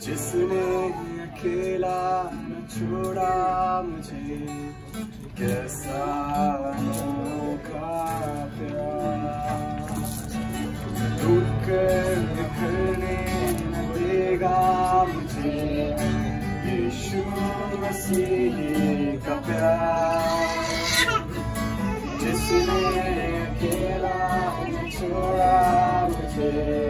जिसने अकेला न छोड़ा मुझे, कैसा अनोखा प्यार? कर न देगा मुझे, यीशु मसीह का प्यार।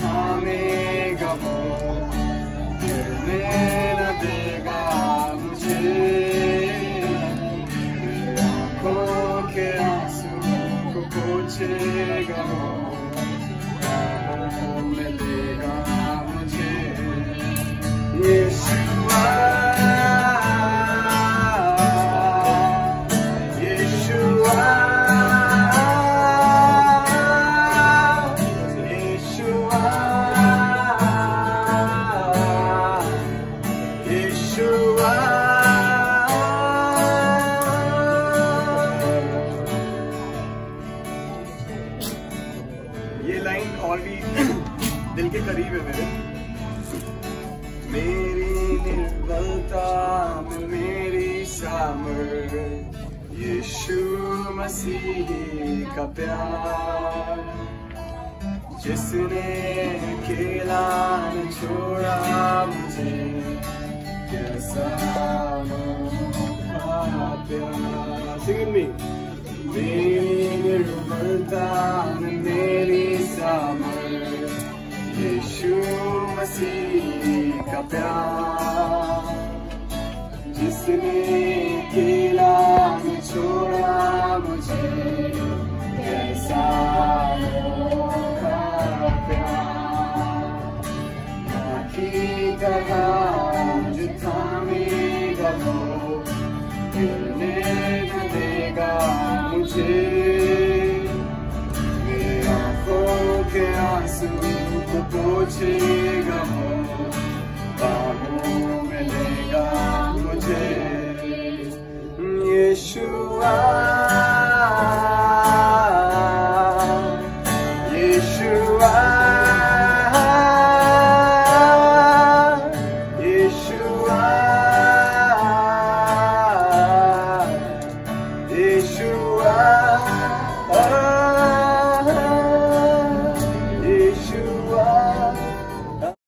雨がもう夢な手が無事裏こけらす心地がもう ये लाइन और भी दिल के करीब है मेरे। मेरी निर्बलता में मेरी सामर यीशु मसीह का प्यार। जिसने न छोड़ा मुझे कैसा अनोखा प्यार Sing with me. मेरी निर्बलता में मेरी सामर यीशु मसीह का प्यार जिसने अकेला न छोड़ा मुझे कैसा अनोखा प्यार माँ की तरह te Mi afo che asu popo che gamo Bago Yeshua